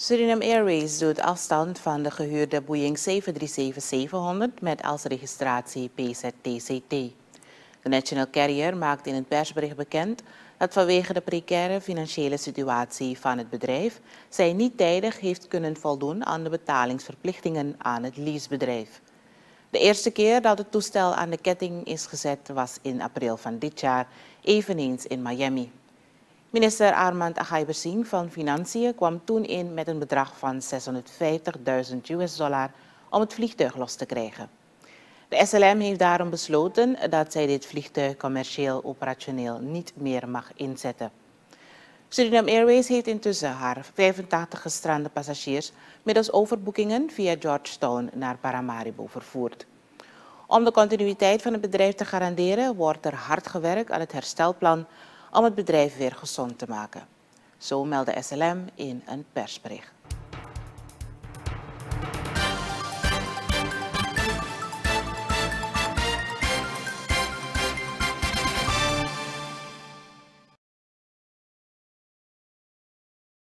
Suriname Airways doet afstand van de gehuurde Boeing 737-700 met als registratie PZTCT. De National Carrier maakt in een persbericht bekend dat vanwege de precaire financiële situatie van het bedrijf zij niet tijdig heeft kunnen voldoen aan de betalingsverplichtingen aan het leasebedrijf. De eerste keer dat het toestel aan de ketting is gezet was in april van dit jaar, eveneens in Miami. Minister Armand Agaibersing van Financiën kwam toen in met een bedrag van 650.000 US dollar om het vliegtuig los te krijgen. De SLM heeft daarom besloten dat zij dit vliegtuig commercieel operationeel niet meer mag inzetten. Suriname Airways heeft intussen haar 85 gestrande passagiers middels overboekingen via Georgetown naar Paramaribo vervoerd. Om de continuïteit van het bedrijf te garanderen wordt er hard gewerkt aan het herstelplan om het bedrijf weer gezond te maken. Zo meldde SLM in een persbericht.